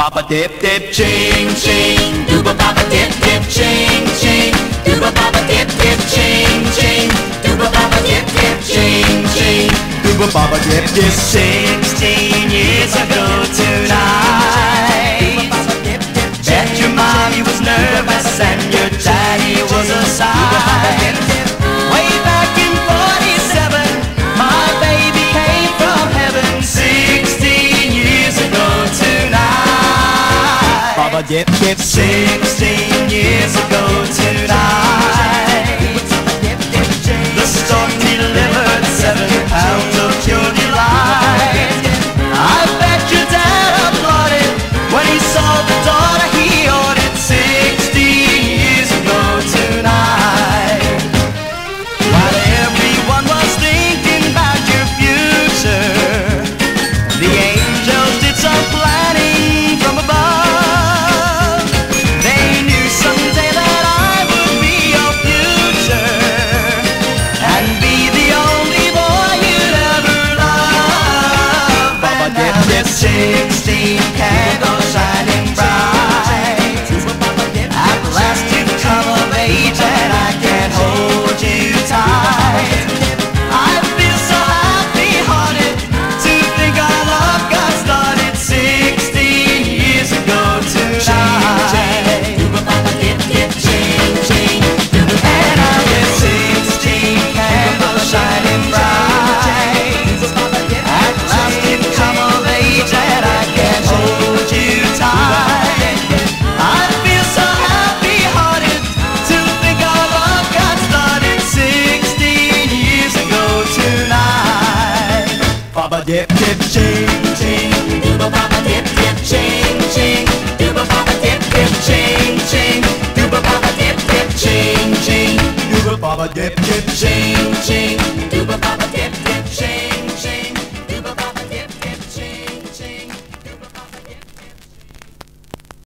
Baba dip dip ching ching, dooba baba dip dip ching ching, dooba baba dip dip ching ching, dooba baba dip dip ching ching, dooba baba dip dip sixteen years ago tonight. forget it. Sixteen years ago tonight. dip dip ching ching. Dooba papa dip dip ching ching. Dooba papa dip dip ching ching. Dooba papa dip dip ching ching. Dooba papa dip dip ching.